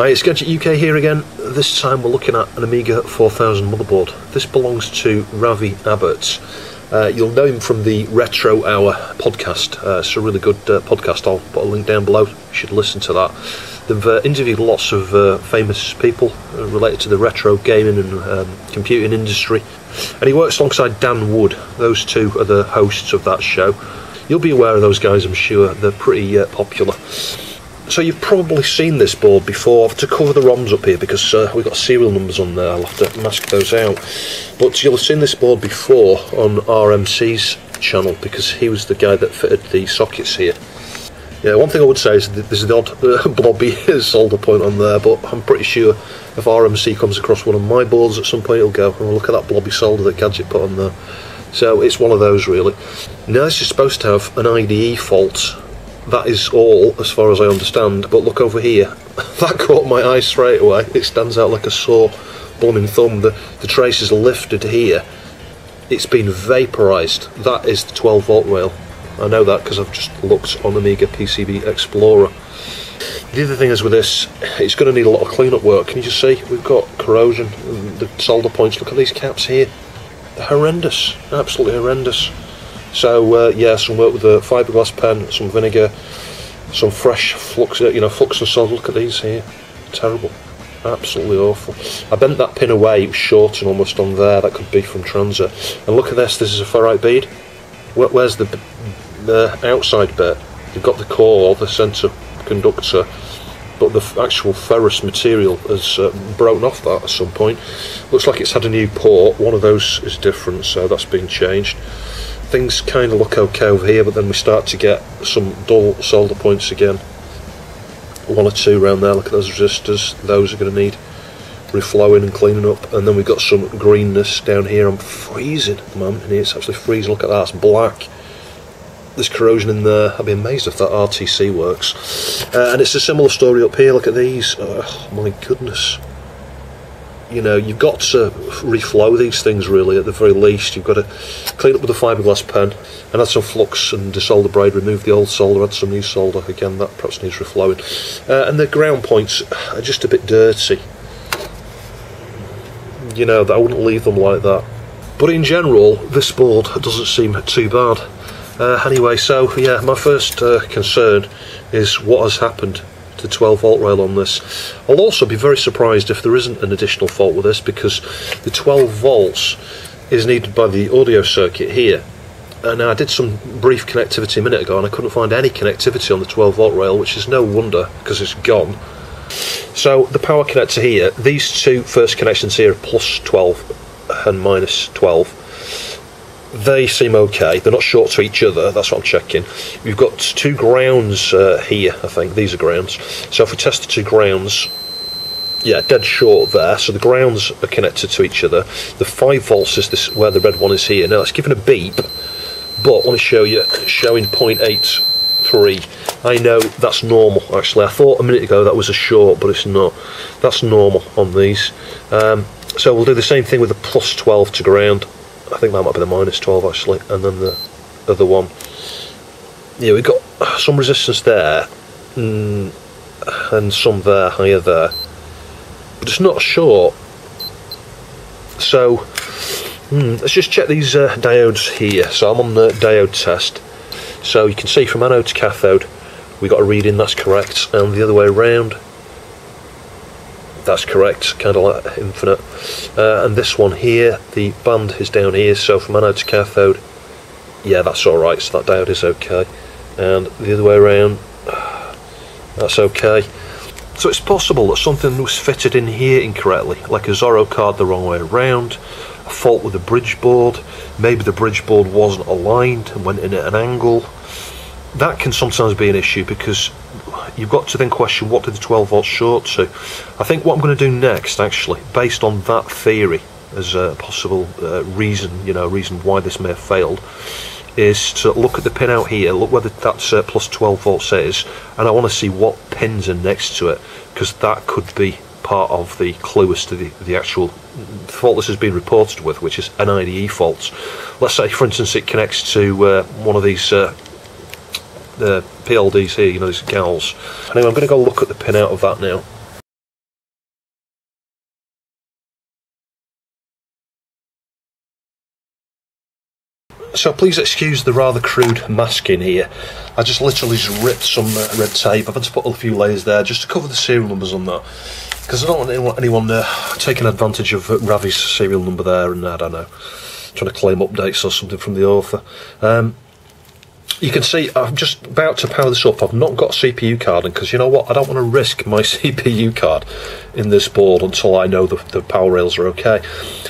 Hi, it's Gadget UK here again. This time we're looking at an Amiga 4000 motherboard. This belongs to Ravi Abbott. Uh, you'll know him from the Retro Hour podcast. Uh, it's a really good uh, podcast. I'll put a link down below. You should listen to that. They've uh, interviewed lots of uh, famous people uh, related to the retro gaming and um, computing industry. And he works alongside Dan Wood. Those two are the hosts of that show. You'll be aware of those guys, I'm sure. They're pretty popular. So you've probably seen this board before. To cover the ROMs up here because uh, we've got serial numbers on there. I'll have to mask those out. But you'll have seen this board before on RMC's channel because he was the guy that fitted the sockets here. Yeah, one thing I would say is that there's the odd uh, blobby solder point on there, but I'm pretty sure if RMC comes across one of my boards at some point, it'll go, oh, look at that blobby solder that Gadget put on there. So it's one of those really. Now this is supposed to have an IDE fault that is all as far as I understand but look over here. That caught my eye straight away. It stands out like a sore blooming thumb. The, the trace is lifted here. It's been vaporized. That is the 12 volt rail. I know that because I've just looked on Amiga PCB Explorer. The other thing is with this it's going to need a lot of cleanup work. Can you just see? We've got corrosion. The solder points look at these caps here. They're horrendous. Absolutely horrendous so uh, yeah, some work with a fiberglass pen, some vinegar, some fresh flux, uh, you know, flux and solid. Look at these here, terrible, absolutely awful. I bent that pin away; it was short and almost on there. That could be from transit. And look at this. This is a ferrite bead. Where, where's the the outside bit? You've got the core, the centre conductor, but the actual ferrous material has uh, broken off that at some point. Looks like it's had a new port. One of those is different, so that's been changed things kind of look okay over here but then we start to get some dull solder points again. One or two around there look at those resistors those are going to need reflowing and cleaning up. And then we've got some greenness down here. I'm freezing at the moment and it's actually freezing. Look at that it's black. There's corrosion in there. I'd be amazed if that RTC works. Uh, and it's a similar story up here. Look at these. Oh my goodness you know, you've got to reflow these things really at the very least. You've got to clean up with a fiberglass pen and add some flux and desolder braid, remove the old solder, add some new solder. Again, that perhaps needs reflowing. Uh, and the ground points are just a bit dirty. You know, I wouldn't leave them like that. But in general, this board doesn't seem too bad. Uh, anyway, so yeah, my first uh, concern is what has happened the 12 volt rail on this. I'll also be very surprised if there isn't an additional fault with this because the 12 volts is needed by the audio circuit here. And I did some brief connectivity a minute ago and I couldn't find any connectivity on the 12 volt rail, which is no wonder because it's gone. So the power connector here, these two first connections here are plus 12 and minus 12 they seem okay. They're not short to each other. That's what I'm checking. We've got two grounds uh, here. I think these are grounds. So if we test the two grounds, yeah, dead short there. So the grounds are connected to each other. The five volts is this where the red one is here. Now it's given a beep, but let me show you. Showing 0.83. I know that's normal. Actually, I thought a minute ago that was a short, but it's not. That's normal on these. Um, so we'll do the same thing with the plus 12 to ground. I think that might be the minus 12 actually, and then the other one. Yeah, we've got some resistance there, mm, and some there, higher there, but it's not short. So, mm, let's just check these uh, diodes here. So I'm on the diode test. So you can see from anode to cathode, we got a reading that's correct, and the other way around, that's correct, kind of like infinite. Uh, and this one here, the band is down here, so from anode to cathode, yeah, that's alright, so that diode is okay. And the other way around, that's okay. So it's possible that something was fitted in here incorrectly, like a Zorro card the wrong way around, a fault with the bridge board, maybe the bridge board wasn't aligned and went in at an angle. That can sometimes be an issue because you've got to then question what did the 12 volts short to. I think what I'm going to do next, actually, based on that theory as a possible uh, reason, you know, reason why this may have failed, is to look at the pin out here, look whether that's uh, plus 12 volts is, and I want to see what pins are next to it, because that could be part of the clue as to the, the actual fault this has been reported with, which is an IDE fault. Let's say, for instance, it connects to uh, one of these uh, the PLDC, you know, these GALs. Anyway, I'm going to go look at the pin out of that now. So please excuse the rather crude masking here. I just literally just ripped some red tape. I've had to put a few layers there just to cover the serial numbers on that. Because I don't want anyone, anyone uh, taking advantage of Ravi's serial number there and I don't know, trying to claim updates or something from the author. Um, you can see I'm just about to power this up. I've not got CPU card, and because you know what, I don't want to risk my CPU card in this board until I know the, the power rails are okay.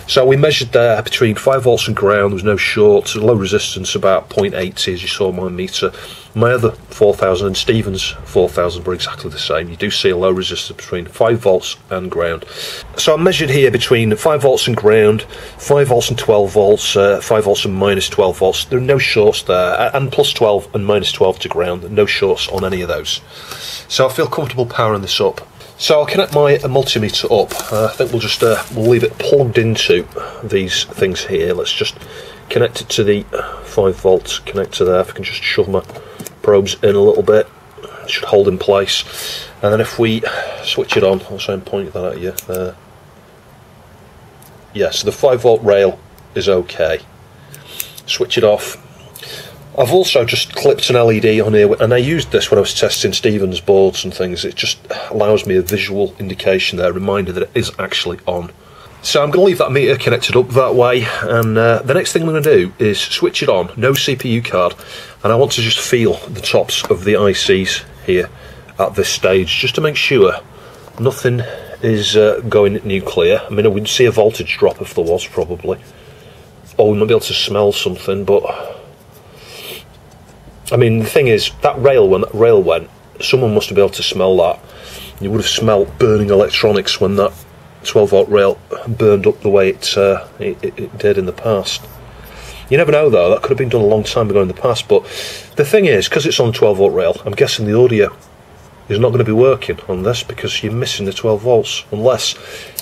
So we measured there between 5 volts and ground, there was no short, low resistance about 0.80 as you saw my meter. My other 4000 and Stevens 4000 were exactly the same. You do see a low resistance between 5 volts and ground. So I measured here between 5 volts and ground, 5 volts and 12 volts, uh, 5 volts and minus 12 volts. There are no shorts there, and plus 12 and minus 12 to ground, no shorts on any of those. So I feel comfortable powering this up. So I'll connect my multimeter up. Uh, I think we'll just uh, we'll leave it plugged into these things here. Let's just connect it to the 5 volts connector there. If I can just shove my probes in a little bit, should hold in place. And then if we switch it on, I'll try and point that at you. There. Yeah, so the 5 volt rail is okay. Switch it off. I've also just clipped an LED on here, and I used this when I was testing Stevens boards and things. It just allows me a visual indication there, a reminder that it is actually on. So I'm going to leave that meter connected up that way, and uh, the next thing I'm going to do is switch it on, no CPU card, and I want to just feel the tops of the ICs here at this stage, just to make sure nothing is uh, going nuclear. I mean, I would see a voltage drop if there was, probably. Or we might be able to smell something, but... I mean, the thing is, that rail, when that rail went, someone must have been able to smell that. You would have smelt burning electronics when that 12 volt rail burned up the way it, uh, it, it, did in the past. You never know though, that could have been done a long time ago in the past, but the thing is, because it's on 12 volt rail, I'm guessing the audio is not going to be working on this because you're missing the 12 volts, unless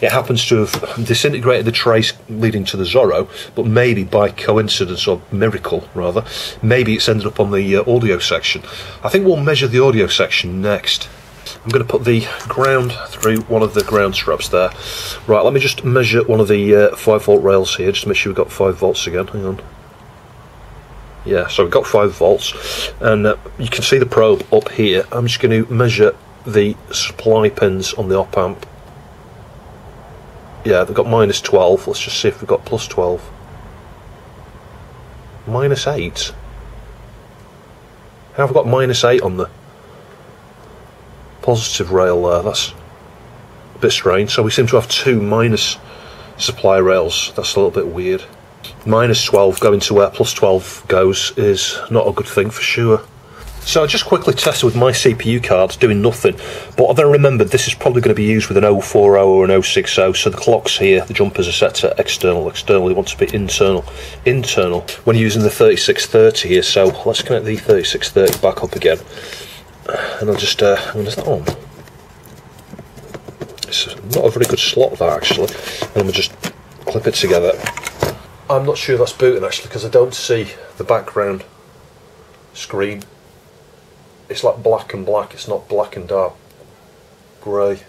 it happens to have disintegrated the trace leading to the Zorro, but maybe by coincidence or miracle rather, maybe it's ended up on the uh, audio section. I think we'll measure the audio section next. I'm going to put the ground through one of the ground straps there. Right, let me just measure one of the uh, 5 volt rails here, just to make sure we've got 5 volts again. Hang on. Yeah, so we've got 5 volts, and uh, you can see the probe up here. I'm just going to measure the supply pins on the op amp. Yeah, they've got minus 12. Let's just see if we've got plus 12. Minus 8? How have I got minus 8 on the positive rail there. That's a bit strange. So we seem to have two minus supply rails. That's a little bit weird. Minus 12 going to where plus 12 goes is not a good thing for sure. So I just quickly tested with my CPU cards doing nothing, but I then remembered this is probably going to be used with an 040 or an 060, so the clocks here, the jumpers are set to external, external, you want to be internal, internal when using the 3630 here, so let's connect the 3630 back up again and I'll just uh, when is that on? It's not a very good slot that actually, and I'm just clip it together. I'm not sure that's booting actually because I don't see the background screen. It's like black and black. It's not black and dark grey.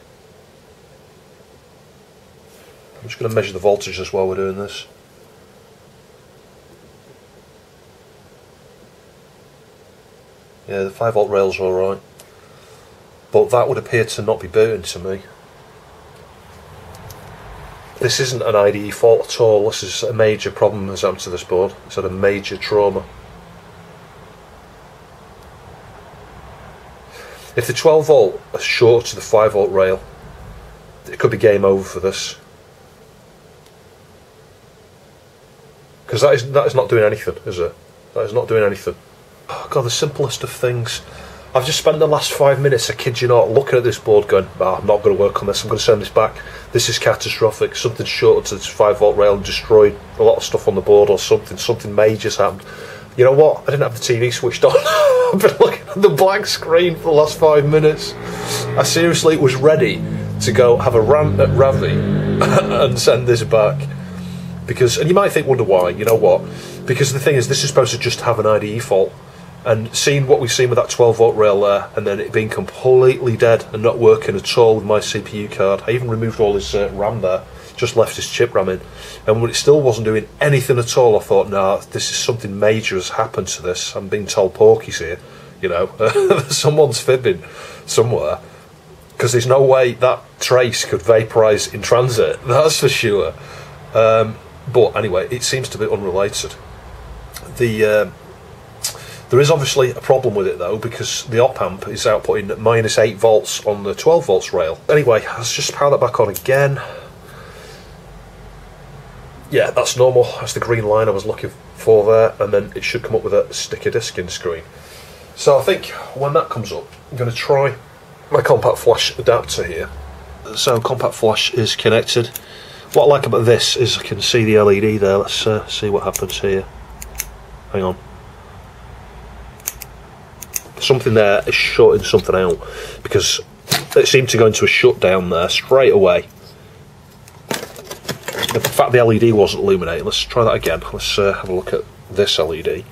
I'm just going to measure the voltage as while we're doing this. Yeah, the 5 volt rails are alright. But that would appear to not be booting to me. This isn't an IDE fault at all. This is a major problem that's happened to this board. It's had a major trauma. If the 12 volt is short to the 5 volt rail, it could be game over for this. Because that is, that is not doing anything, is it? That is not doing anything. God, the simplest of things. I've just spent the last five minutes, I kid you not, looking at this board going, oh, I'm not going to work on this, I'm going to send this back. This is catastrophic. Something shorted to this 5 volt rail and destroyed a lot of stuff on the board or something. Something major's happened. You know what? I didn't have the TV switched on. I've been looking at the blank screen for the last five minutes. I seriously was ready to go have a rant at Ravi and send this back. Because, and you might think, wonder why, you know what? Because the thing is, this is supposed to just have an IDE fault and seeing what we've seen with that 12 volt rail there and then it being completely dead and not working at all with my CPU card I even removed all this uh, RAM there just left his chip ram in. And when it still wasn't doing anything at all, I thought, no, this is something major has happened to this. I'm being told Porky's here, you know, someone's fibbing somewhere. Because there's no way that trace could vaporise in transit, that's for sure. Um, but anyway, it seems to be unrelated. The uh, there is obviously a problem with it though because the op amp is outputting minus 8 volts on the 12 volts rail. Anyway, let's just power that back on again. Yeah, that's normal. That's the green line I was looking for there, and then it should come up with a sticker disc in screen. So I think when that comes up, I'm going to try my compact flash adapter here. So compact flash is connected. What I like about this is I can see the LED there. Let's uh, see what happens here. Hang on something there is shutting something out because it seemed to go into a shutdown there straight away. The fact the LED wasn't illuminating, let's try that again. Let's uh, have a look at this LED.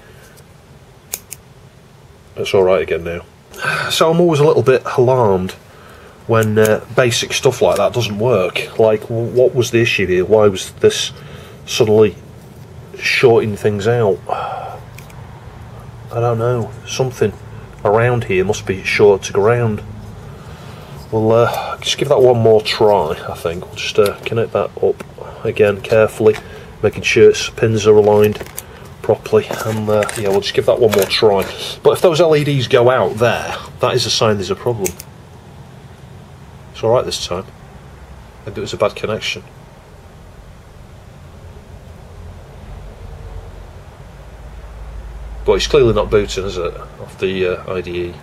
It's alright again now. So I'm always a little bit alarmed when uh, basic stuff like that doesn't work. Like, what was the issue here? Why was this suddenly shorting things out? I don't know. Something around here must be short to ground. We'll uh, just give that one more try, I think. We'll just uh, connect that up again carefully, making sure its pins are aligned properly. And uh, yeah, we'll just give that one more try. But if those LEDs go out there, that is a sign there's a problem. It's alright this time. Maybe it was a bad connection. But it's clearly not booting, is it, off the uh, IDE.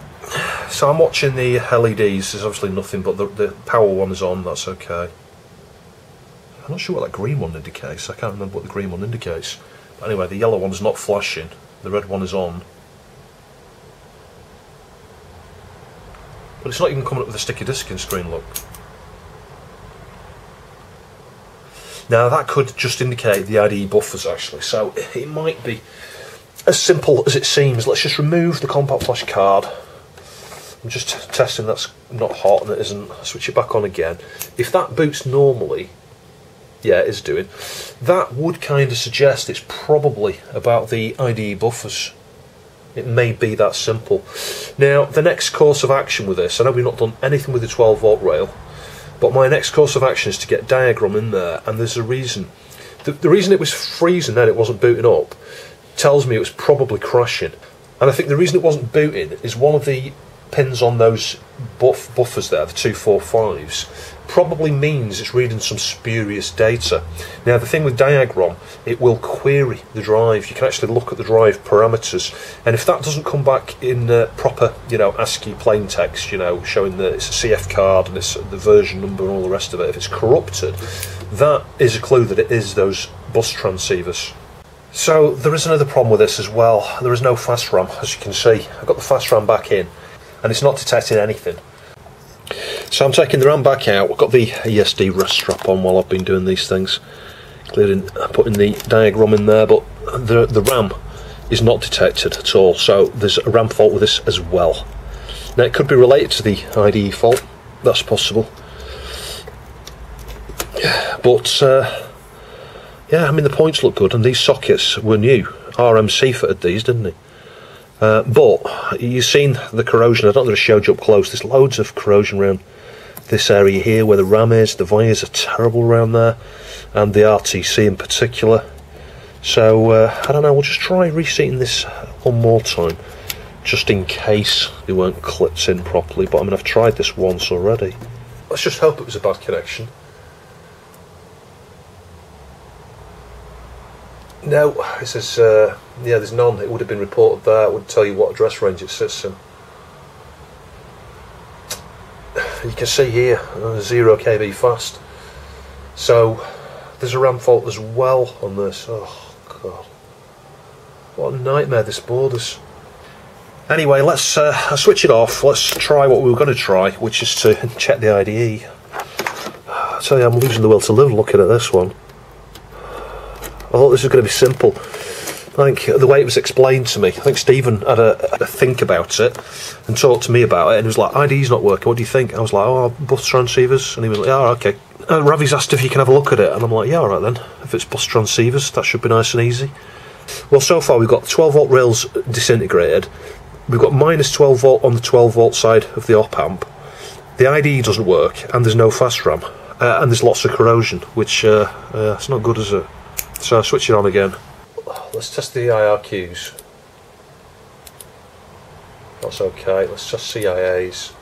So I'm watching the LEDs. There's obviously nothing, but the, the power one is on. That's okay. I'm not sure what that green one indicates. I can't remember what the green one indicates. But anyway, the yellow one's not flashing. The red one is on. But it's not even coming up with a sticky disc in screen, look. Now that could just indicate the IDE buffers actually, so it might be as simple as it seems. Let's just remove the compact flash card. I'm just testing that's not hot and it isn't. Switch it back on again. If that boots normally, yeah, it is doing. That would kind of suggest it's probably about the IDE buffers. It may be that simple. Now, the next course of action with this, I know we've not done anything with the 12 volt rail, but my next course of action is to get DiagROM in there, and there's a reason. The, the reason it was freezing then, it wasn't booting up, tells me it was probably crashing. And I think the reason it wasn't booting is one of the pins on those buff buffers there, the 245s, probably means it's reading some spurious data. Now, the thing with DiagROM, it will query the drive. You can actually look at the drive parameters, and if that doesn't come back in uh, proper, you know, ASCII plain text, you know, showing that it's a CF card and it's the version number and all the rest of it, if it's corrupted, that is a clue that it is those bus transceivers. So there is another problem with this as well. There is no fast RAM, as you can see. I've got the fast RAM back in, and it's not detecting anything. So I'm taking the RAM back out. I've got the ESD rest strap on while I've been doing these things, including putting the DiagROM in there. But the the RAM is not detected at all. So there's a RAM fault with this as well. Now it could be related to the IDE fault. That's possible. But uh, yeah, I mean the points look good, and these sockets were new. RMC fitted these, didn't he? Uh, but you've seen the corrosion. I don't know if I showed you up close. There's loads of corrosion around this area here where the RAM is. The wires are terrible around there, and the RTC in particular. So uh, I don't know. We'll just try reseating this one more time, just in case they weren't clipped in properly. But I mean, I've tried this once already. Let's just hope it was a bad connection. No, it says, uh, yeah, there's none. It would have been reported there. It would tell you what address range it sits in. You can see here, uh, 0 kb fast. So, there's a RAM fault as well on this. Oh, God. What a nightmare this board is. Anyway, let's uh, switch it off. Let's try what we were going to try, which is to check the IDE. I tell you, I'm losing the will to live looking at this one. I thought this was going to be simple. I think the way it was explained to me, I think Stephen had a, a, think about it and talked to me about it, and he was like, ID's not working, what do you think? I was like, oh, bus transceivers. And he was like, oh, okay. uh, Ravi's asked if you can have a look at it, and I'm like, yeah, all right then. If it's bus transceivers, that should be nice and easy. Well, so far we've got 12 volt rails disintegrated. We've got minus 12 volt on the 12 volt side of the op amp. The IDE doesn't work, and there's no fast RAM, uh, and there's lots of corrosion, which uh, uh, it's not good, as it? So switch it on again. Let's test the IRQs. That's okay. Let's just CIAs.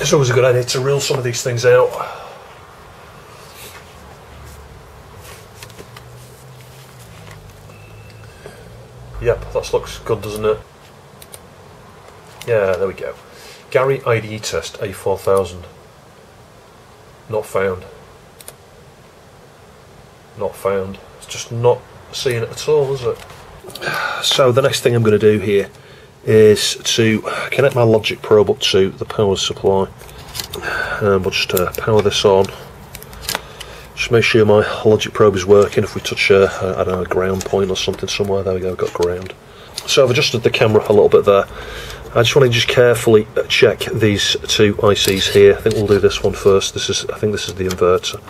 It's always a good idea to reel some of these things out. Yep, that looks good, doesn't it? Yeah, there we go. Gary IDE test A4000. Not found. Not found. It's just not seeing it at all, is it? So the next thing I'm going to do here is to connect my logic probe up to the power supply. And we'll just uh, power this on. Just make sure my logic probe is working. If we touch a, I don't know, a ground point or something somewhere, there we go, got ground. So I've adjusted the camera a little bit there. I just want to just carefully check these two ICs here. I think we'll do this one first. This is, I think this is the inverter.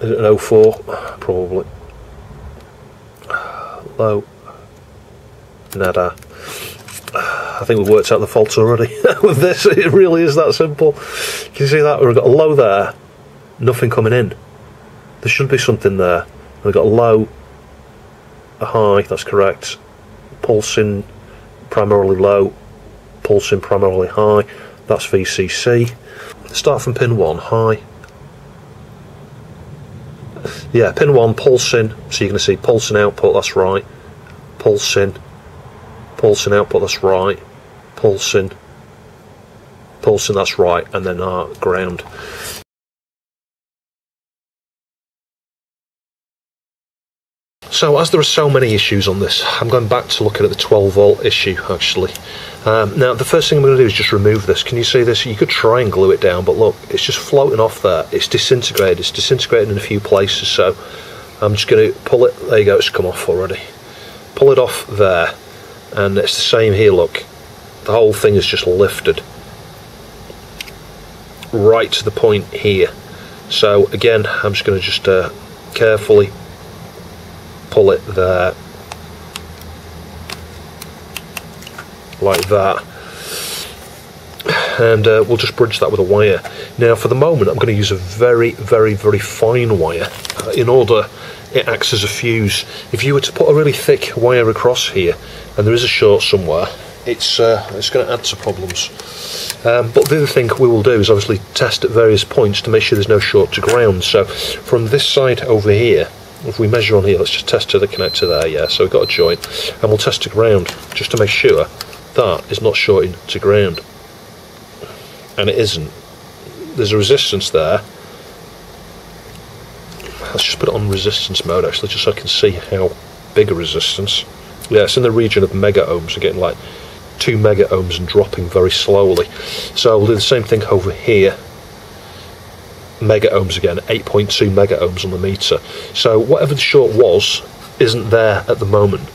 Is it an 04? Probably. Low. Nada. I think we've worked out the faults already with this. It really is that simple. Can you see that? We've got a low there, nothing coming in. There should be something there. We've got a low, a high, that's correct. Pulsing primarily low, pulsing primarily high. That's VCC. Start from pin 1, high. Yeah, pin 1, pulsing. So you're going to see pulsing output, that's right. Pulsing pulsing output, that's right, pulsing, pulsing, that's right, and then our ground. So as there are so many issues on this, I'm going back to looking at the 12 volt issue actually. Um, now the first thing I'm going to do is just remove this. Can you see this? You could try and glue it down, but look, it's just floating off there. It's disintegrated. It's disintegrated in a few places, so I'm just going to pull it. There you go. It's come off already. Pull it off there and it's the same here look the whole thing is just lifted right to the point here so again I'm just going to just uh, carefully pull it there. Like that. And uh, we'll just bridge that with a wire. Now for the moment I'm going to use a very very very fine wire. Uh, in order it acts as a fuse. If you were to put a really thick wire across here and there is a short somewhere, it's uh, it's going to add to problems. Um, but the other thing we will do is obviously test at various points to make sure there's no short to ground. So from this side over here, if we measure on here, let's just test to the connector there, yeah, so we've got a joint, and we'll test to ground just to make sure that is not shorting to ground. And it isn't. There's a resistance there. Let's just put it on resistance mode actually, just so I can see how big a resistance. Yeah, it's in the region of mega ohms. Getting like two mega ohms and dropping very slowly. So we'll do the same thing over here. Mega ohms again, 8.2 mega ohms on the meter. So whatever the short was isn't there at the moment.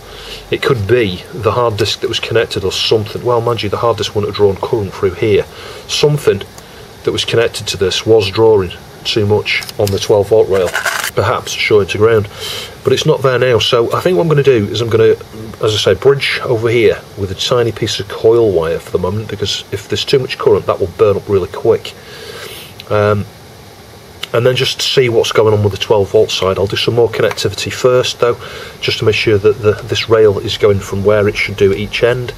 It could be the hard disk that was connected or something. Well, mind you, the hard disk wouldn't have drawn current through here. Something that was connected to this was drawing too much on the 12 volt rail, perhaps showing to ground, but it's not there now. So I think what I'm going to do is I'm going to, as I say, bridge over here with a tiny piece of coil wire for the moment because if there's too much current, that will burn up really quick. Um, and then just see what's going on with the 12 volt side. I'll do some more connectivity first though, just to make sure that the, this rail is going from where it should do at each end,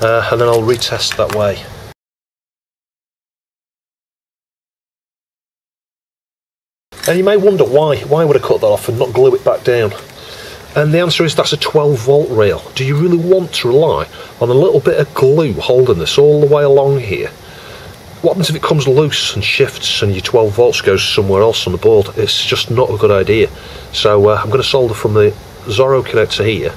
uh, and then I'll retest that way. And you may wonder why. Why would I cut that off and not glue it back down? And the answer is that's a 12 volt rail. Do you really want to rely on a little bit of glue holding this all the way along here? What happens if it comes loose and shifts and your 12 volts goes somewhere else on the board? It's just not a good idea. So uh, I'm going to solder from the Zorro connector here.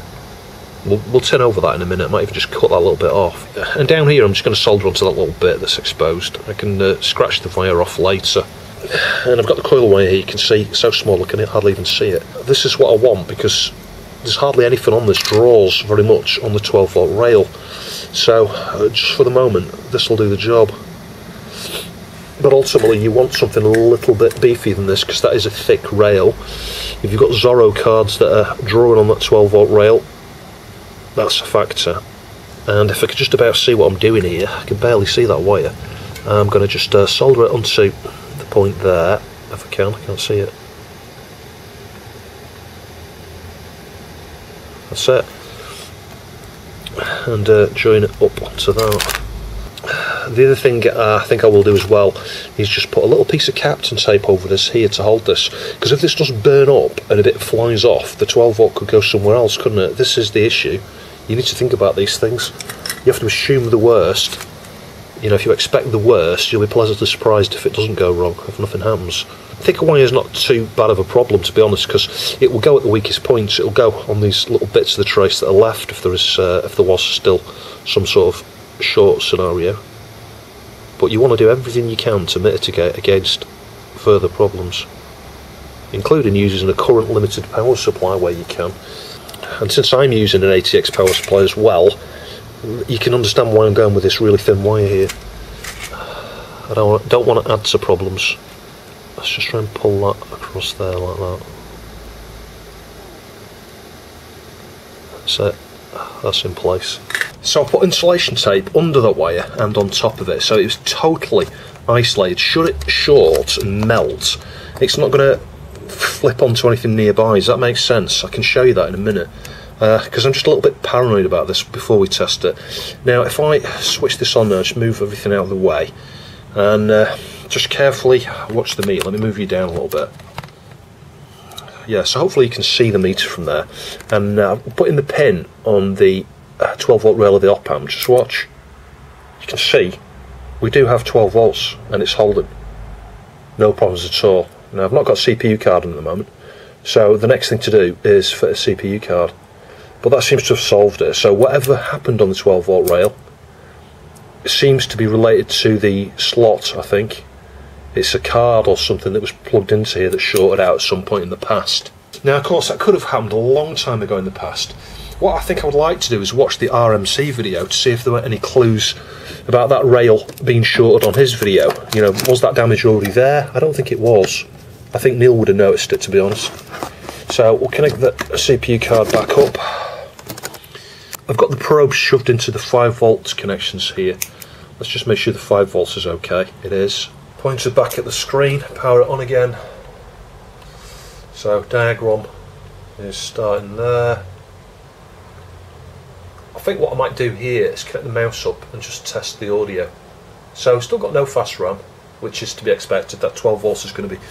We'll, we'll turn over that in a minute. I might even just cut that little bit off. And down here I'm just going to solder onto that little bit that's exposed. I can uh, scratch the wire off later and I've got the coil wire here you can see it's so small I can hardly even see it this is what I want because there's hardly anything on this draws very much on the 12 volt rail So, uh, just for the moment, this will do the job. But ultimately, you want something a little bit beefier than this because that is a thick rail. If you've got Zorro cards that are drawing on that 12 volt rail, that's a factor. And if I could just about see what I'm doing here, I can barely see that wire. I'm going to just uh, solder it onto the point there, if I can, I can't see it. That's it. And uh, join it up onto that. The other thing uh, I think I will do as well is just put a little piece of Kapton tape over this here to hold this. Because if this doesn't burn up and a bit flies off, the 12 volt could go somewhere else, couldn't it? This is the issue. You need to think about these things. You have to assume the worst. You know, if you expect the worst, you'll be pleasantly surprised if it doesn't go wrong, if nothing happens. Thicker wire is not too bad of a problem, to be honest, because it will go at the weakest points. It'll go on these little bits of the trace that are left if there is, uh, if there was still some sort of short scenario. But you want to do everything you can to mitigate against further problems, including using a current limited power supply where you can. And since I'm using an ATX power supply as well, you can understand why I'm going with this really thin wire here. I don't, don't want to add to problems. Let's just try and pull that across there like that. That's it. That's in place. So I put insulation tape under the wire and on top of it, so it was totally isolated. Should it short and melt, it's not going to flip onto anything nearby. Does that make sense? I can show you that in a minute because uh, I'm just a little bit paranoid about this before we test it. Now, if I switch this on now, just move everything out of the way and uh, just carefully watch the meter. Let me move you down a little bit. Yeah, so hopefully you can see the meter from there. And uh, putting the pin on the uh, 12 volt rail of the op amp, just watch. You can see we do have 12 volts and it's holding. No problems at all. Now, I've not got a CPU card at the moment, so the next thing to do is fit a CPU card. But that seems to have solved it. So whatever happened on the 12 volt rail seems to be related to the slot, I think. It's a card or something that was plugged into here that shorted out at some point in the past. Now, of course, that could have happened a long time ago in the past. What I think I would like to do is watch the RMC video to see if there were any clues about that rail being shorted on his video. You know, was that damage already there? I don't think it was. I think Neil would have noticed it, to be honest. So we'll connect the CPU card back up. I've got the probe shoved into the 5 volts connections here. Let's just make sure the 5 volts is okay. It is. Pointer back at the screen, power it on again. So DiagROM is starting there. I think what I might do here is connect the mouse up and just test the audio. So still got no fast RAM, which is to be expected. That 12 volts is going to be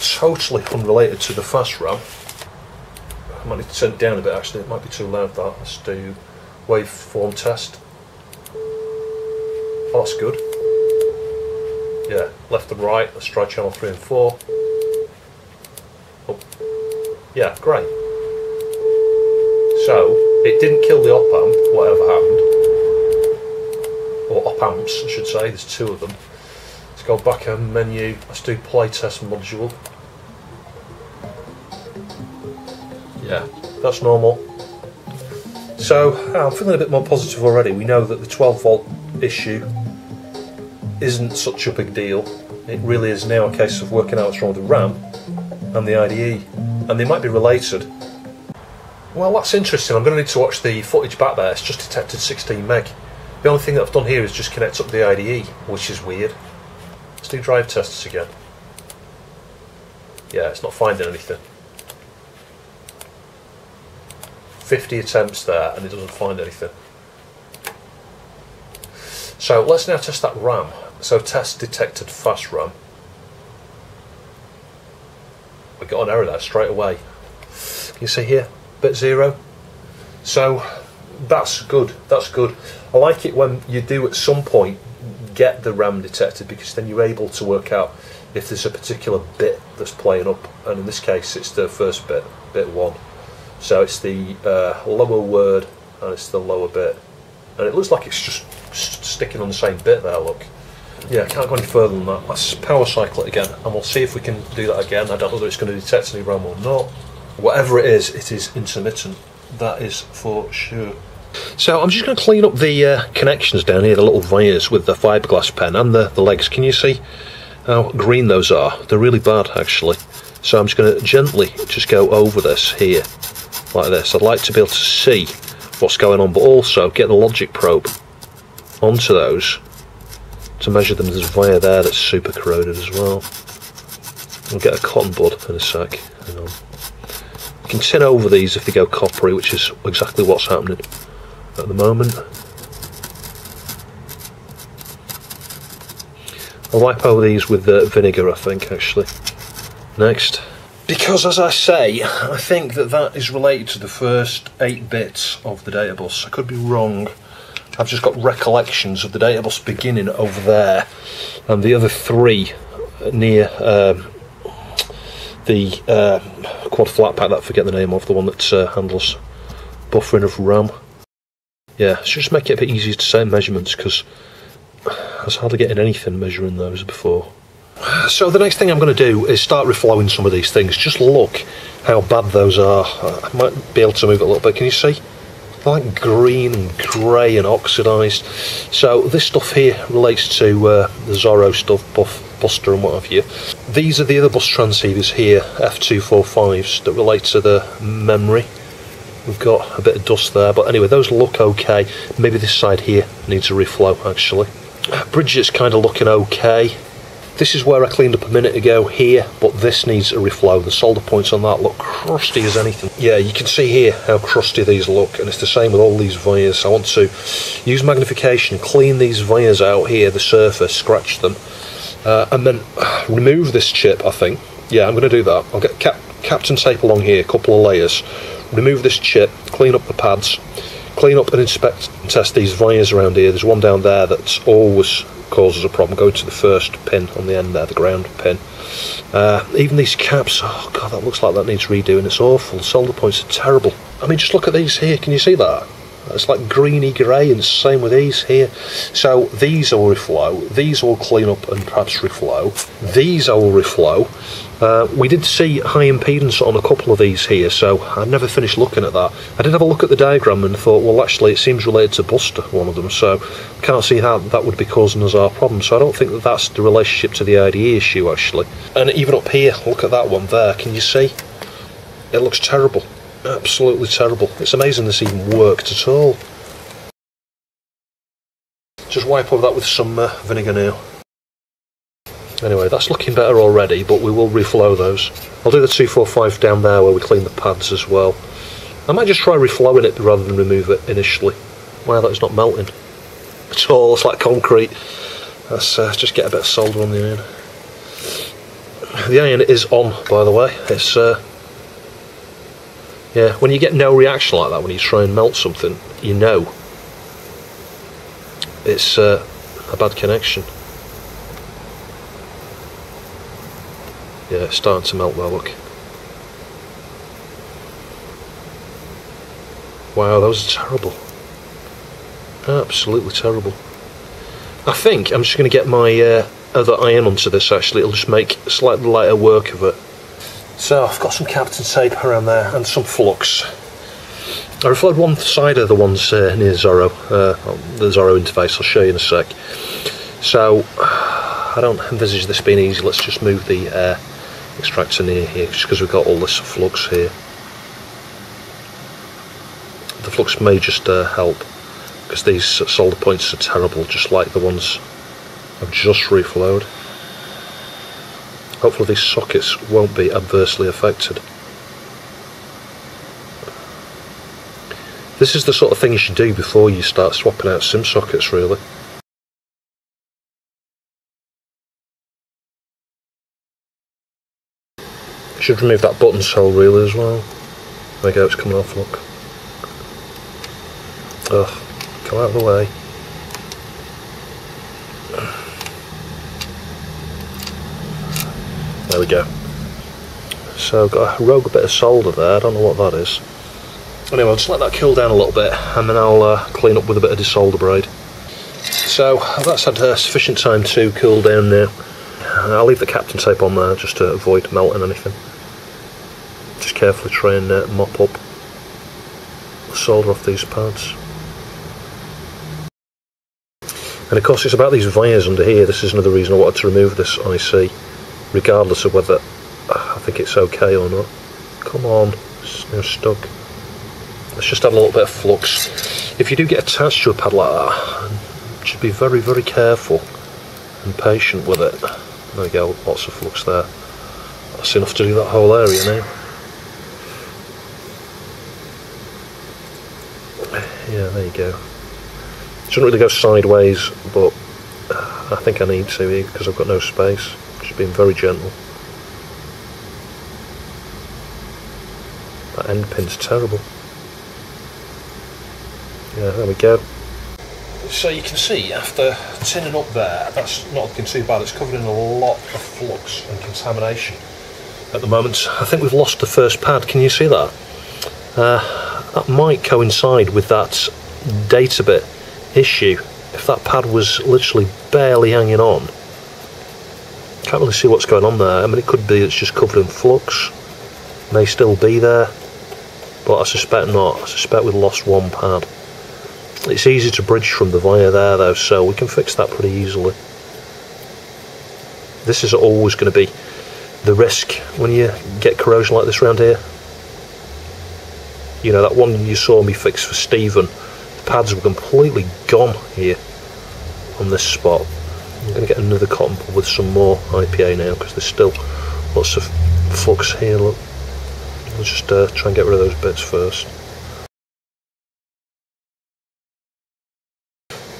totally unrelated to the fast RAM. I might need to turn it down a bit actually, it might be too loud that. Let's do waveform test. Oh, that's good. Yeah, left and right, let's try channel 3 and 4. Oh. Yeah, great. So, it didn't kill the op amp, whatever happened. Or op amps, I should say, there's two of them. Let's go back a menu, let's do playtest module. Yeah, that's normal. So I'm feeling a bit more positive already. We know that the 12 volt issue isn't such a big deal. It really is now a case of working out what's wrong with the RAM and the IDE, and they might be related. Well, that's interesting. I'm going to need to watch the footage back there. It's just detected 16 meg. The only thing that I've done here is just connect up the IDE, which is weird. Let's do drive tests again. Yeah, it's not finding anything. 50 attempts there and it doesn't find anything. So let's now test that RAM. So test detected fast RAM. We got an error there straight away. Can you see here? Bit zero. So that's good. That's good. I like it when you do at some point get the RAM detected because then you're able to work out if there's a particular bit that's playing up and in this case it's the first bit, bit one. So it's the uh, lower word and it's the lower bit. And it looks like it's just sticking on the same bit there, look. Yeah, I can't go any further than that. Let's power cycle it again and we'll see if we can do that again. I don't know whether it's going to detect any RAM or not. Whatever it is, it is intermittent. That is for sure. So I'm just going to clean up the uh, connections down here, the little wires with the fiberglass pen and the, the legs. Can you see how green those are? They're really bad actually. So I'm just going to gently just go over this here, like this. I'd like to be able to see what's going on, but also get the logic probe onto those to measure them. There's a wire there that's super corroded as well. We'll get a cotton bud in a sec. You can tin over these if they go coppery, which is exactly what's happening at the moment. I'll wipe over these with the vinegar, I think, actually. Next. Because, as I say, I think that that is related to the first eight bits of the data bus. I could be wrong. I've just got recollections of the data bus beginning over there, and the other three near um, the uh, quad flat pack that I forget the name of, the one that uh, handles buffering of RAM. Yeah, so just make it a bit easier to say measurements because I was hardly getting anything measuring those before. So the next thing I'm going to do is start reflowing some of these things. Just look how bad those are. I might be able to move it a little bit. Can you see? Like green and grey and oxidised. So this stuff here relates to uh, the Zorro stuff, Buff, Buster and what have you. These are the other bus transceivers here, F245s, that relate to the memory. We've got a bit of dust there, but anyway, those look okay. Maybe this side here needs a reflow actually. Bridget's kind of looking okay. This is where I cleaned up a minute ago here, but this needs a reflow. The solder points on that look crusty as anything. Yeah, you can see here how crusty these look, and it's the same with all these wires. I want to use magnification, clean these wires out here, the surface, scratch them, uh, and then remove this chip, I think. Yeah, I'm going to do that. I'll get cap Kapton tape along here, a couple of layers, remove this chip, clean up the pads, clean up and inspect and test these wires around here. There's one down there that always causes a problem. Go to the first pin on the end there, the ground pin. Uh, even these caps, oh god, that looks like that needs redoing. It's awful. Solder points are terrible. I mean, just look at these here. Can you see that? It's like greeny grey, and same with these here. So these will reflow. These will clean up and perhaps reflow. These will reflow. Uh, we did see high impedance on a couple of these here, so I never finished looking at that. I did have a look at the diagram and thought, well, actually, it seems related to Buster, one of them, so can't see how that would be causing us our problem. So I don't think that that's the relationship to the IDE issue, actually. And even up here, look at that one there. Can you see? It looks terrible. Absolutely terrible. It's amazing this even worked at all. Just wipe over that with some uh, vinegar now. Anyway, that's looking better already, but we will reflow those. I'll do the 245 down there where we clean the pads as well. I might just try reflowing it rather than remove it initially. Wow, that is not melting at all. It's like concrete. Let's uh, just get a bit of solder on the iron. The iron is on, by the way. It's uh, yeah. When you get no reaction like that, when you try and melt something, you know it's uh, a bad connection. Yeah, it's starting to melt there, look. Wow, those are terrible. Absolutely terrible. I think I'm just going to get my uh, other iron onto this actually, it'll just make slightly lighter work of it. So I've got some Kapton tape around there and some flux. I reflowed one side of the ones uh, near Zorro, uh, the Zorro interface, I'll show you in a sec. So I don't envisage this being easy, let's just move the uh, extractor near here just because we've got all this flux here. The flux may just uh, help because these solder points are terrible just like the ones I've just reflowed. Hopefully these sockets won't be adversely affected. This is the sort of thing you should do before you start swapping out SIMM sockets really. Should remove that button cell really as well. There we go, it's coming off, look. Ugh, come out of the way. There we go. So got a rogue bit of solder there, I don't know what that is. Anyway, I'll just let that cool down a little bit and then I'll uh, clean up with a bit of desolder braid. So that's had uh, sufficient time to cool down now. I'll leave the Kapton tape on there just to avoid melting anything just carefully try and uh, mop up the solder off these pads. And of course, it's about these wires under here. This is another reason I wanted to remove this IC, regardless of whether I think it's okay or not. Come on, it's now stuck. Let's just add a little bit of flux. If you do get attached to a pad like that, should be very, very careful and patient with it. There we go, lots of flux there. That's enough to do that whole area now. Yeah, there you go. Shouldn't really go sideways, but I think I need to here because I've got no space. Just being very gentle. That end pin's terrible. Yeah, there we go. So you can see after tinning up there, that's not looking too bad. It's covered in a lot of flux and contamination at the moment. I think we've lost the first pad. Can you see that? Uh, that might coincide with that data bit issue. If that pad was literally barely hanging on, can't really see what's going on there. I mean, it could be it's just covered in flux, may still be there, but I suspect not. I suspect we've lost one pad. It's easy to bridge from the via there though, so we can fix that pretty easily. This is always going to be the risk when you get corrosion like this around here. You know, that one you saw me fix for Stephen, the pads were completely gone here on this spot. I'm going to get another cotton ball with some more IPA now because there's still lots of flux here, look. Let's just uh, try and get rid of those bits first.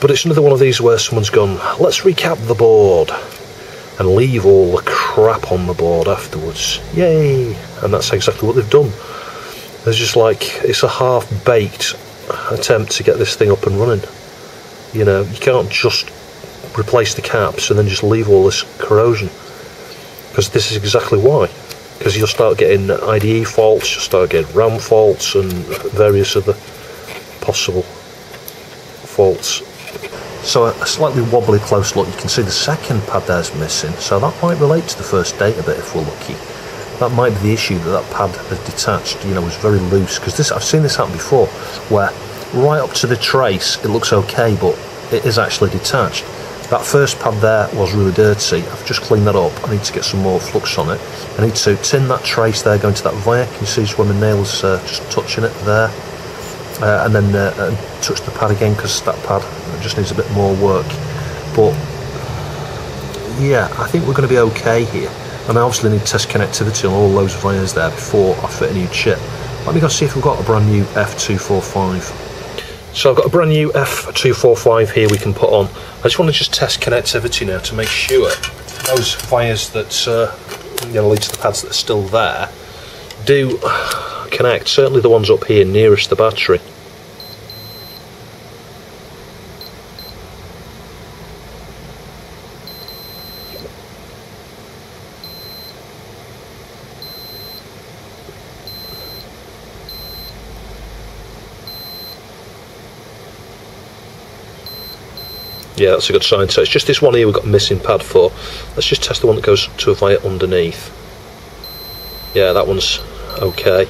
But it's another one of these where someone's gone, let's recap the board and leave all the crap on the board afterwards. Yay! And that's exactly what they've done. There's just like, it's a half baked attempt to get this thing up and running. You know, you can't just replace the caps and then just leave all this corrosion. Because this is exactly why. Because you'll start getting IDE faults, you'll start getting RAM faults and various other possible faults so a slightly wobbly close look, you can see the second pad there's missing, so that might relate to the first data bit if we're lucky. That might be the issue that that pad has detached, you know, was very loose, because this I've seen this happen before, where right up to the trace it looks okay, but it is actually detached. That first pad there was really dirty. I've just cleaned that up. I need to get some more flux on it. I need to tin that trace there going to that via. Can you see where my nail's uh, just touching it there? Uh, and then uh, touch the pad again because that pad just needs a bit more work. But yeah, I think we're going to be okay here. And I obviously need to test connectivity on all those wires there before I fit a new chip. Let me go see if we've got a brand new F245. So I've got a brand new F245 here we can put on. I just want to just test connectivity now to make sure those wires that uh, you know lead to the pads that are still there do connect. Certainly the ones up here nearest the battery. Yeah, that's a good sign. So it's just this one here we've got missing pad for. Let's just test the one that goes to a via underneath. Yeah, that one's okay.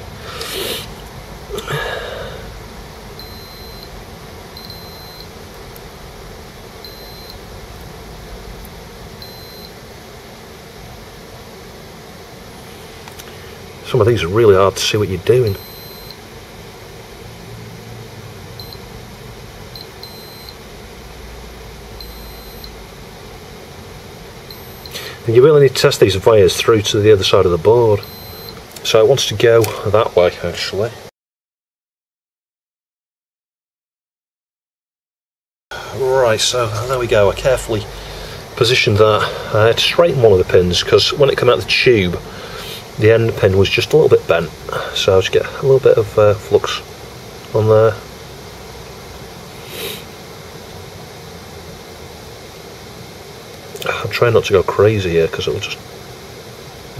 Some of these are really hard to see what you're doing. And you really need to test these wires through to the other side of the board. So it wants to go that way actually. Right, so there we go. I carefully positioned that. I had to straighten one of the pins because when it came out of the tube, the end pin was just a little bit bent. So I just get a little bit of uh, flux on there. Trying not to go crazy here because it'll just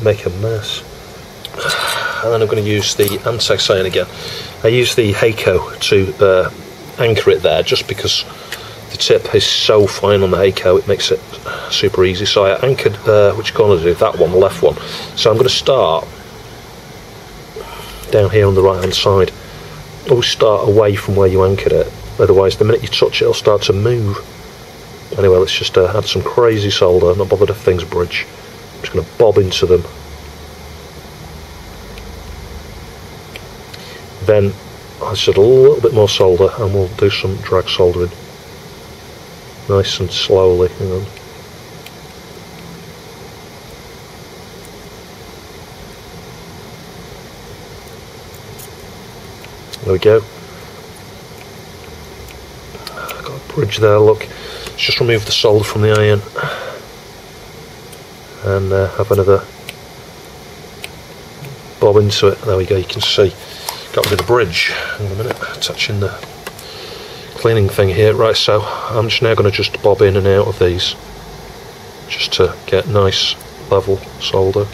make a mess. And then I'm going to use the iron again. I use the Hakko to uh, anchor it there just because the tip is so fine on the Hakko it makes it super easy. So I anchored, uh, which corner do? That one, the left one. So I'm going to start down here on the right hand side. Always start away from where you anchored it, otherwise the minute you touch it it'll start to move Anyway, let's just uh, add some crazy solder, not bothered if things bridge. I'm just going to bob into them. Then I add a little bit more solder and we'll do some drag soldering. Nice and slowly, hang on. There we go. Got a bridge there, look. Just remove the solder from the iron and uh, have another bob into it. There we go, you can see. Got rid of the bridge. On a minute, touching the cleaning thing here. Right, so I'm just now going to just bob in and out of these just to get nice level solder.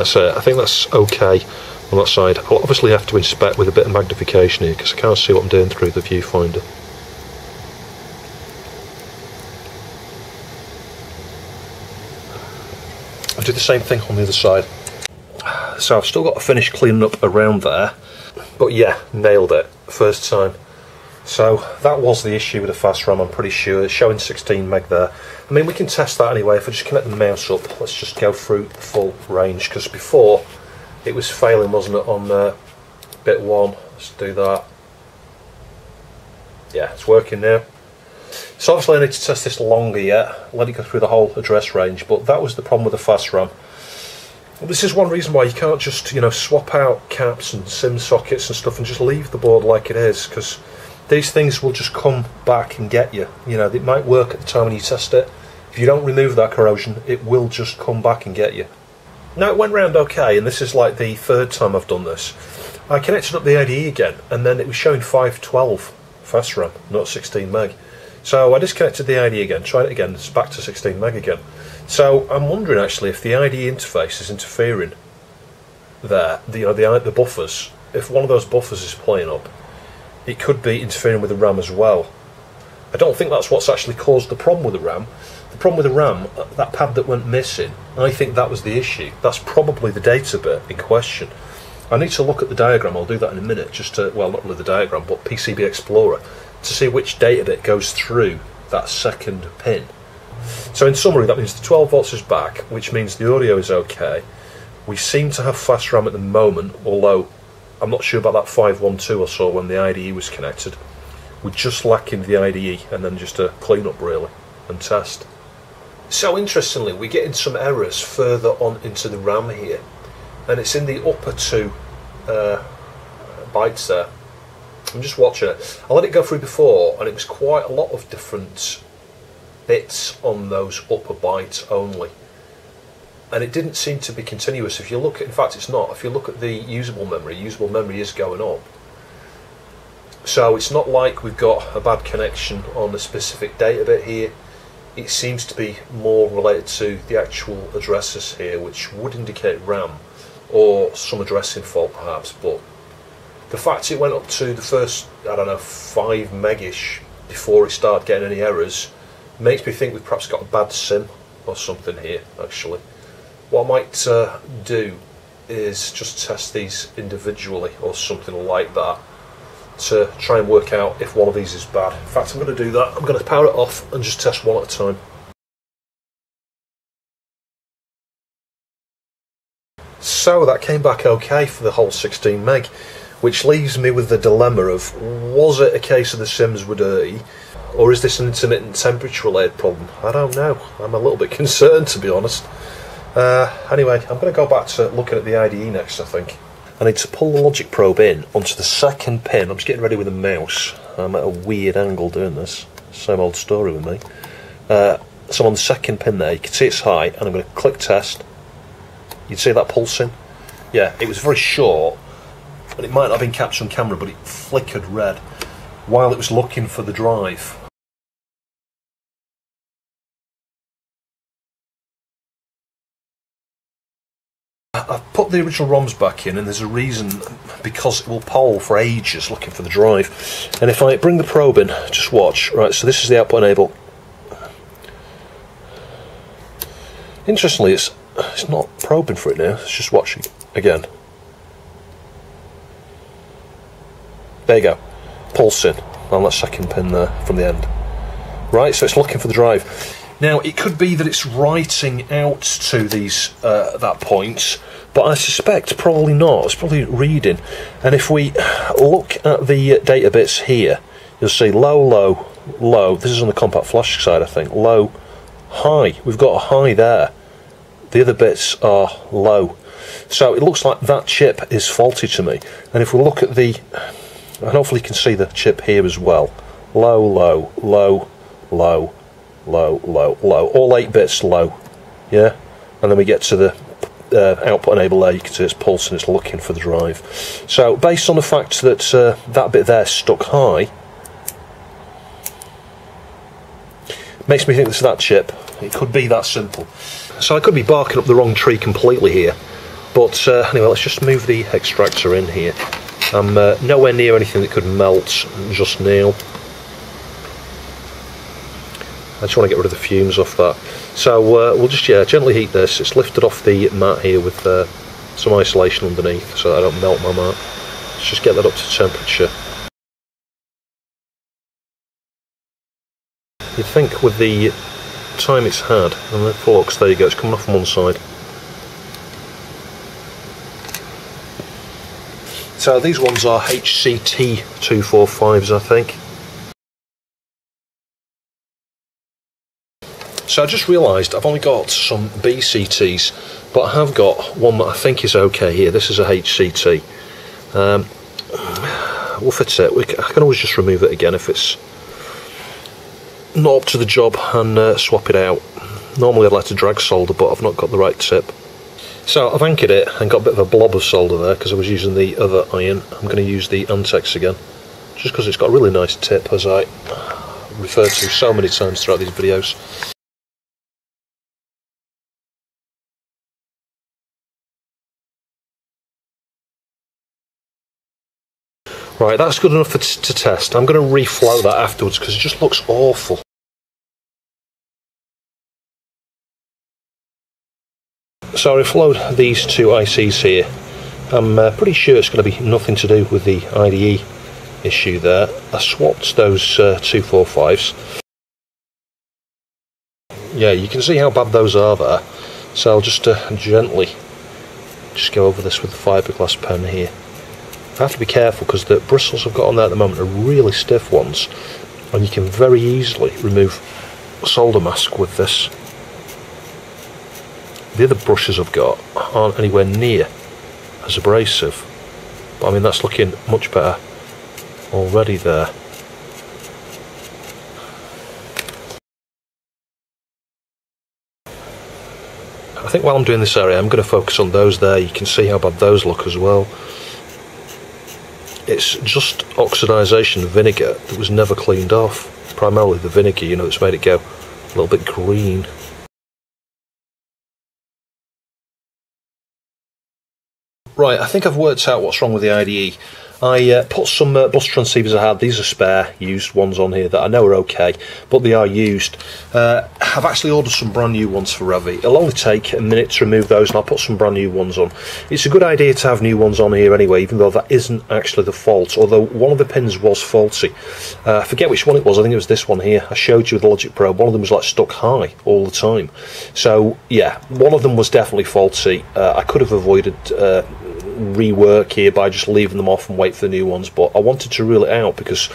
That's it. I think that's okay on that side. I'll obviously have to inspect with a bit of magnification here because I can't see what I'm doing through the viewfinder. I'll do the same thing on the other side. So I've still got to finish cleaning up around there, but yeah, nailed it first time. So that was the issue with the fast RAM, I'm pretty sure. It's showing 16 meg there. I mean, we can test that anyway. If I just connect the mouse up, let's just go through the full range, because before it was failing, wasn't it, on uh, bit 1. Let's do that. Yeah, it's working now. So obviously I need to test this longer yet, let it go through the whole address range, but that was the problem with the fast RAM. This is one reason why you can't just, you know, swap out caps and SIMM sockets and stuff and just leave the board like it is, because these things will just come back and get you. You know, it might work at the time when you test it. If you don't remove that corrosion, it will just come back and get you. Now it went round okay, and this is like the third time I've done this. I connected up the IDE again, and then it was showing 512 fast RAM, not 16 meg. So I disconnected the IDE again, tried it again, it's back to 16 meg again. So I'm wondering actually if the IDE interface is interfering there, the, you know, the, the buffers, if one of those buffers is playing up, it could be interfering with the RAM as well. I don't think that's what's actually caused the problem with the RAM. The problem with the RAM, uh, that pad that went missing, I think that was the issue. That's probably the data bit in question. I need to look at the diagram, I'll do that in a minute, just to, well, not really the diagram, but PCB Explorer, to see which data bit goes through that second pin. So in summary, that means the 12 volts is back, which means the audio is okay. We seem to have fast RAM at the moment, although I'm not sure about that 512 or so when the IDE was connected. We're just lacking the IDE and then just a clean up really and test. So interestingly, we're getting some errors further on into the RAM here, and it's in the upper two uh, bytes there. I'm just watching it. I let it go through before, and it was quite a lot of different bits on those upper bytes only and it didn't seem to be continuous. If you look, at, in fact, it's not. If you look at the usable memory, usable memory is going up. So it's not like we've got a bad connection on a specific data bit here. It seems to be more related to the actual addresses here, which would indicate RAM or some addressing fault perhaps. But the fact it went up to the first, I don't know, five megish before it started getting any errors makes me think we've perhaps got a bad SIMM or something here actually. What I might uh, do is just test these individually or something like that to try and work out if one of these is bad. In fact, I'm going to do that. I'm going to power it off and just test one at a time. So that came back okay for the whole 16 meg, which leaves me with the dilemma of was it a case of the SIMMs were dirty, or is this an intermittent temperature related problem? I don't know. I'm a little bit concerned to be honest. Uh, anyway, I'm going to go back to looking at the IDE next, I think. I need to pull the logic probe in onto the second pin. I'm just getting ready with the mouse. I'm at a weird angle doing this. Same old story with me. Uh, so on the second pin there. You can see it's high, and I'm going to click test. You'd see that pulsing? Yeah, it was very short, and it might not have been captured on camera, but it flickered red while it was looking for the drive. I've put the original ROMs back in and there's a reason because it will poll for ages looking for the drive and if I bring the probe in just watch right so this is the output enable interestingly it's it's not probing for it now. It's just watching again. There you go, pulsing on that second pin there from the end. Right, so it's looking for the drive. Now it could be that it's writing out to these uh, that point, but I suspect probably not. It's probably reading. And if we look at the data bits here, you'll see low, low, low. This is on the compact flash side, I think. Low, high. We've got a high there. The other bits are low. So it looks like that chip is faulty to me. And if we look at the, and hopefully you can see the chip here as well. Low, low, low, low, low, low, low. All eight bits low. Yeah? And then we get to the uh, output enable there, you can see it's pulsing, it's looking for the drive. So, based on the fact that uh, that bit there stuck high, makes me think this is that chip. It could be that simple. So I could be barking up the wrong tree completely here. But uh, anyway, let's just move the extractor in here. I'm uh, nowhere near anything that could melt just now. I just want to get rid of the fumes off that. So uh, we'll just yeah gently heat this. It's lifted off the mat here with uh, some isolation underneath so I don't melt my mat. Let's just get that up to temperature. You'd think with the time it's had and the flux, there you go, it's coming off on one side. So these ones are HCT 245s I think. So I just realised I've only got some BCTs, but I have got one that I think is okay here. This is a HCT. Um, we'll fit it. We can, I can always just remove it again if it's not up to the job and uh, swap it out. Normally I'd like to drag solder, but I've not got the right tip. So I've anchored it and got a bit of a blob of solder there because I was using the other iron. I'm going to use the Antex again, just because it's got a really nice tip, as I referred to so many times throughout these videos. Right, that's good enough to test. I'm going to reflow that afterwards because it just looks awful. So I reflowed these two ICs here. I'm uh, pretty sure it's going to be nothing to do with the IDE issue there. I swapped those uh, 245s. Yeah, you can see how bad those are there. So I'll just uh, gently just go over this with the fiberglass pen here. I have to be careful because the bristles I've got on there at the moment are really stiff ones and you can very easily remove solder mask with this. The other brushes I've got aren't anywhere near as abrasive but I mean that's looking much better already there. I think while I'm doing this area I'm going to focus on those there, you can see how bad those look as well it's just oxidisation of vinegar that was never cleaned off. Primarily the vinegar, you know, that's made it go a little bit green. Right, I think I've worked out what's wrong with the IDE. I uh, put some uh, bus transceivers I had. These are spare, used ones on here that I know are okay, but they are used. Uh, I've actually ordered some brand new ones for Ravi. It'll only take a minute to remove those, and I'll put some brand new ones on. It's a good idea to have new ones on here anyway, even though that isn't actually the fault. Although one of the pins was faulty. Uh, I forget which one it was. I think it was this one here. I showed you with the logic probe. One of them was like stuck high all the time. So yeah, one of them was definitely faulty. Uh, I could have avoided uh, rework here by just leaving them off and wait for the new ones, but I wanted to rule it out because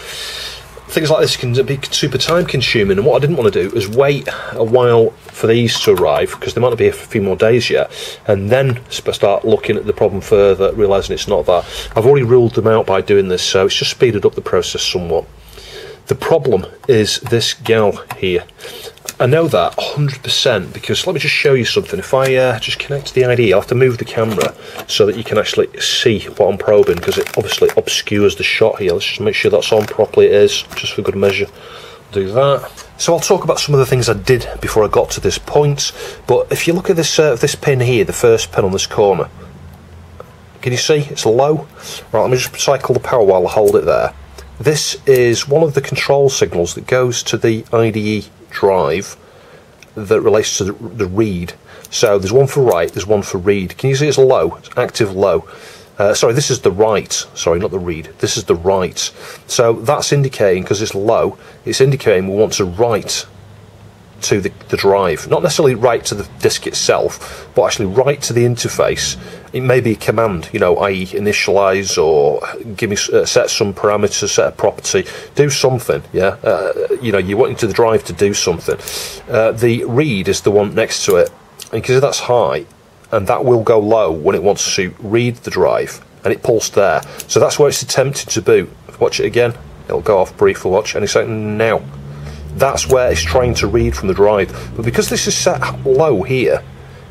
things like this can be super time consuming. And what I didn't want to do is wait a while for these to arrive because they might not be a few more days yet, and then start looking at the problem further, realizing it's not that. I've already ruled them out by doing this, so it's just speeded up the process somewhat. The problem is this GAL here. I know that 100% because let me just show you something. If I uh, just connect to the IDE, I'll have to move the camera so that you can actually see what I'm probing because it obviously obscures the shot here. Let's just make sure that's on properly. It is, just for good measure. Do that. So I'll talk about some of the things I did before I got to this point. But if you look at this uh, this pin here, the first pin on this corner, can you see it's low? Right, let me just cycle the power while I hold it there. This is one of the control signals that goes to the IDE drive that relates to the, the read. So there's one for write, there's one for read. Can you see it's low? It's active low. Uh, sorry, this is the write. Sorry, not the read. This is the write. So that's indicating, because it's low, it's indicating we want to write to the, the drive. Not necessarily write to the disk itself, but actually write to the interface. It may be a command, you know, i.e., initialize or give me uh, set some parameters, set a property, do something. Yeah, uh, you know, you want into the drive to do something. Uh, the read is the one next to it, and because that's high, and that will go low when it wants to read the drive, and it pulsed there. So that's where it's attempted to boot. Watch it again. It'll go off briefly. Watch any second now that's where it's trying to read from the drive. But because this is set low here,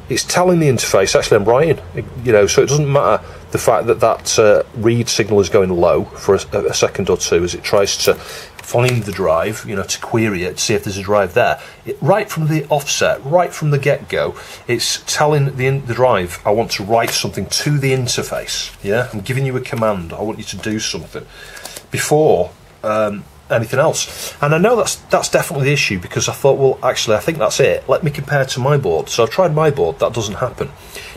it's telling the interface actually I'm writing. You know, so it doesn't matter the fact that that uh, read signal is going low for a, a, second or two as it tries to find the drive, you know, to query it, to see if there's a drive there. It, right from the offset, right from the get-go, it's telling the, the drive, I want to write something to the interface. Yeah, I'm giving you a command. I want you to do something. Before, um, anything else. And I know that's that's definitely the issue because I thought, well, actually, I think that's it. Let me compare to my board. So I tried my board. That doesn't happen.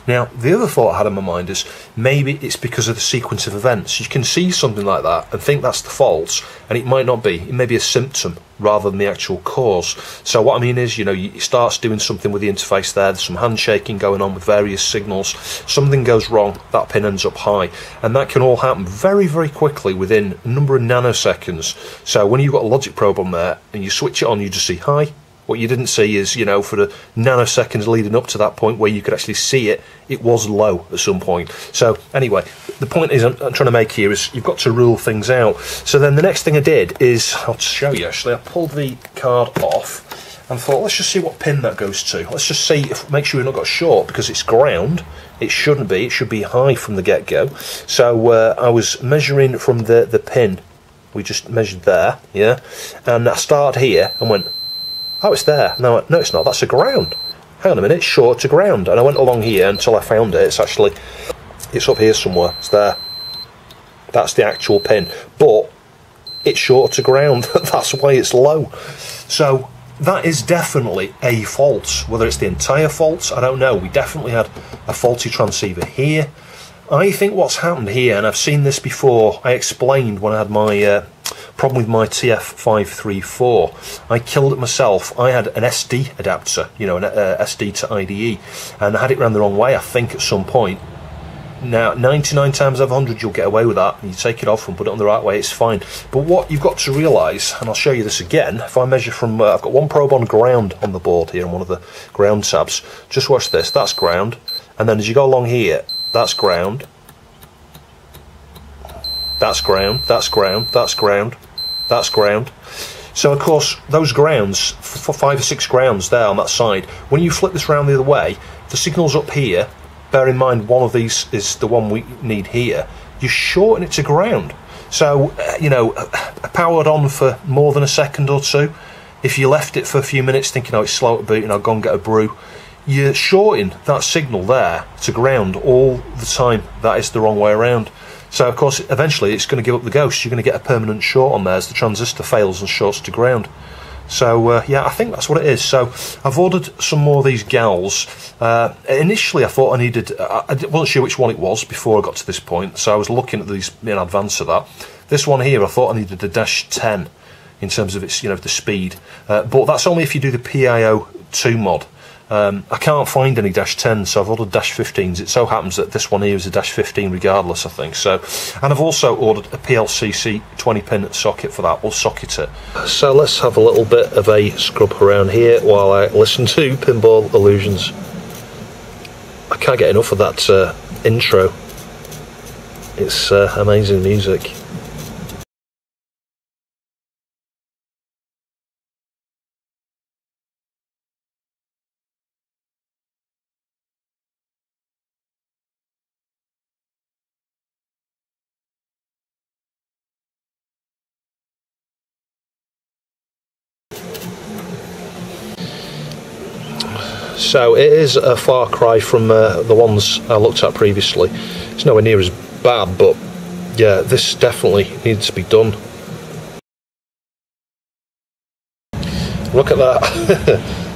Now, the other thought I had in my mind is maybe it's because of the sequence of events. You can see something like that and think that's the fault, and it might not be. It may be a symptom rather than the actual cause. So what I mean is, you know, it starts doing something with the interface there. There's some handshaking going on with various signals. Something goes wrong. That pin ends up high, and that can all happen very, very quickly within a number of nanoseconds. So when you've got a logic probe on there and you switch it on, you just see high what you didn't see is, you know, for the nanoseconds leading up to that point where you could actually see it, it was low at some point. So, anyway, the point is I'm, I'm trying to make here is you've got to rule things out. So then the next thing I did is, I'll show you actually, I pulled the card off and thought, let's just see what pin that goes to. Let's just see, if make sure we've not got short because it's ground. It shouldn't be. It should be high from the get-go. So uh, I was measuring from the, the pin. We just measured there, yeah? And I started here and went, Oh, it's there. No, no, it's not. That's a ground. Hang on a minute, short to ground. And I went along here until I found it. It's actually, it's up here somewhere. It's there. That's the actual pin. But it's short to ground. That's why it's low. So that is definitely a fault. Whether it's the entire fault, I don't know. We definitely had a faulty transceiver here. I think what's happened here, and I've seen this before, I explained when I had my uh, problem with my TF534. I killed it myself. I had an SD adapter, you know, an uh, SD to IDE, and I had it ran the wrong way, I think, at some point. Now, 99 times out of 100, you'll get away with that. You take it off and put it on the right way, it's fine. But what you've got to realise, and I'll show you this again, if I measure from, uh, I've got one probe on ground on the board here on one of the ground tabs. Just watch this, that's ground. And then as you go along here, that's ground. That's ground, that's ground, that's ground, that's ground. So of course, those grounds, for five or six grounds there on that side, when you flip this round the other way, the signal's up here. Bear in mind, one of these is the one we need here. You shorten it to ground. So, uh, you know, uh, powered on for more than a second or two. If you left it for a few minutes thinking, oh, it's slow to boot and I'll go and get a brew, you're shorting that signal there to ground all the time. That is the wrong way around. So, of course, eventually it's going to give up the ghost. You're going to get a permanent short on there as the transistor fails and shorts to ground. So, uh, yeah, I think that's what it is. So, I've ordered some more of these GALs. Uh, initially, I thought I needed, I, wasn't sure which one it was before I got to this point, so I was looking at these in advance of that. This one here, I thought I needed a dash 10 in terms of its, you know, the speed. Uh, but that's only if you do the PIO 2 mod. Um, I can't find any dash 10, so I've ordered dash 15s. It so happens that this one here is a dash 15 regardless, I think. So, And I've also ordered a PLCC 20 pin socket for that. We'll socket it. So let's have a little bit of a scrub around here while I listen to Pinball Illusions. I can't get enough of that uh, intro. It's uh, amazing music. So it is a far cry from uh, the ones I looked at previously. It's nowhere near as bad, but yeah, this definitely needs to be done. Look at that.